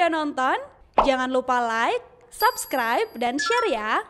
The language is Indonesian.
sudah nonton. Jangan lupa like, subscribe, dan share ya.